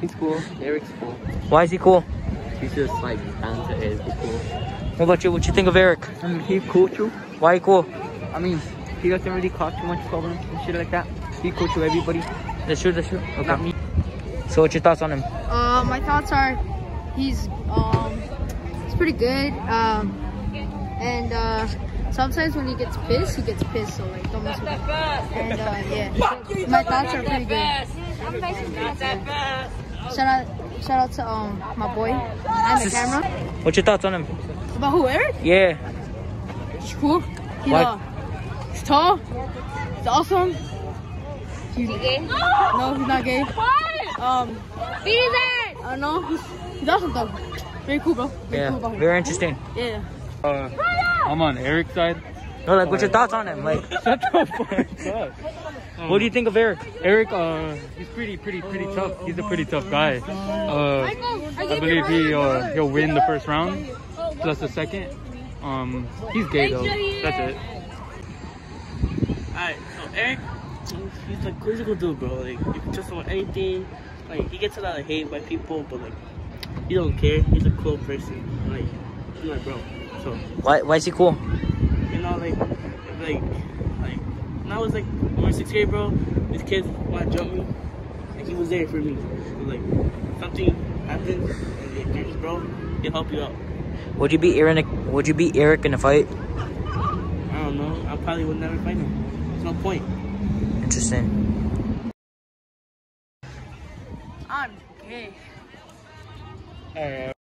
He's cool. Eric's cool. Why is he cool? He's just like down to earth. He's cool. What about you? What you think of Eric? I mean, he's cool too. Why he cool? I mean, he doesn't really cause too much problems and shit like that. He's cool to everybody. That's true. That's true. Okay. Not me. So what's your thoughts on him? Uh, my thoughts are, he's um, he's pretty good. Um, and uh, sometimes when he gets pissed, he gets pissed. So like, don't mess with him. And uh, yeah, my thoughts are pretty good. Shout out, shout out to um my boy and the camera. What's your thoughts on him? About who, Eric? Yeah. He's cool. He's, Why? uh, he's tall. He's awesome. He's gay? No, he's not gay. Um, be that. Uh, no, he's, he's awesome though. Very cool, bro. Very Yeah. cool about him. Very interesting. Yeah. Uh, I'm on Eric's side. No, like what's your thoughts on him? Like, Shut the fuck up. What do you think of Eric? Eric, uh, he's pretty, pretty, pretty tough. He's a pretty tough guy. Uh, I believe he uh, he'll win the first round, plus the second. Um, he's gay though. That's it. Alright, so Eric, he's, he's like he's a good dude, bro. Like, you can trust him on anything. Like, he gets a lot of hate by people, but like, he don't care. He's a cool person. Like, he's my bro. So, Why? Why is he cool? you know, like, like, like, when I was like, when I was sixth grade, bro, this kid wanted to jump me, and he was there for me. So, like, something happens, and if you're bro, he'll help you out. Would you beat Eric? Would you beat Eric in a fight? I don't know. I probably would never fight him. There's no point. Interesting. I'm gay. Alright.